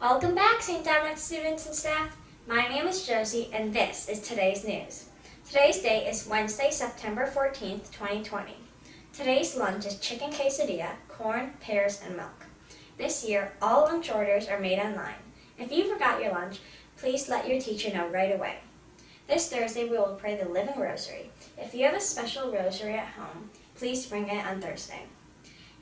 Welcome back, St. Dominic students and staff. My name is Josie, and this is today's news. Today's date is Wednesday, September 14th, 2020. Today's lunch is chicken quesadilla, corn, pears, and milk. This year, all lunch orders are made online. If you forgot your lunch, please let your teacher know right away. This Thursday, we will pray the Living Rosary. If you have a special rosary at home, please bring it on Thursday.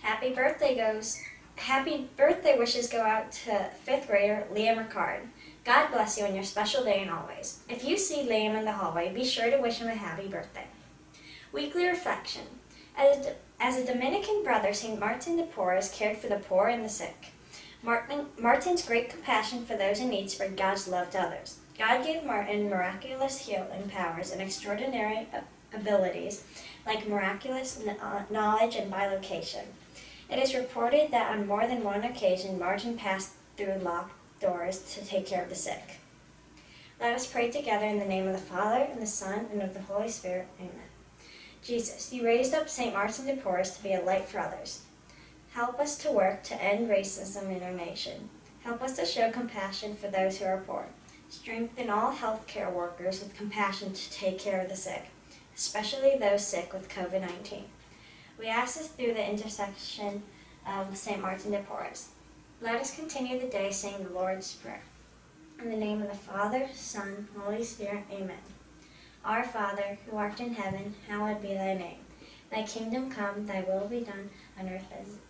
Happy birthday goes Happy birthday wishes go out to fifth grader Liam Ricard. God bless you on your special day and always. If you see Liam in the hallway, be sure to wish him a happy birthday. Weekly reflection. As a, as a Dominican brother, St. Martin de Porres cared for the poor and the sick. Martin, Martin's great compassion for those in need spread God's love to others. God gave Martin miraculous healing powers and extraordinary abilities like miraculous uh, knowledge and bilocation. It is reported that on more than one occasion Martin passed through locked doors to take care of the sick. Let us pray together in the name of the Father, and the Son, and of the Holy Spirit. Amen. Jesus, you raised up St. Martin de Porres to be a light for others. Help us to work to end racism in our nation. Help us to show compassion for those who are poor. Strengthen all healthcare workers with compassion to take care of the sick, especially those sick with COVID 19. We ask this through the intercession of St. Martin de Porres. Let us continue the day saying the Lord's Prayer. In the name of the Father, Son, Holy Spirit, Amen. Our Father, who art in heaven, hallowed be thy name. Thy kingdom come, thy will be done, on earth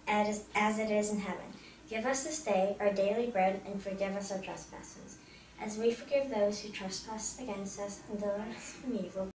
as, as it is in heaven. Give us this day our daily bread, and forgive us our trespasses, as we forgive those who trespass against us, and deliver us from evil.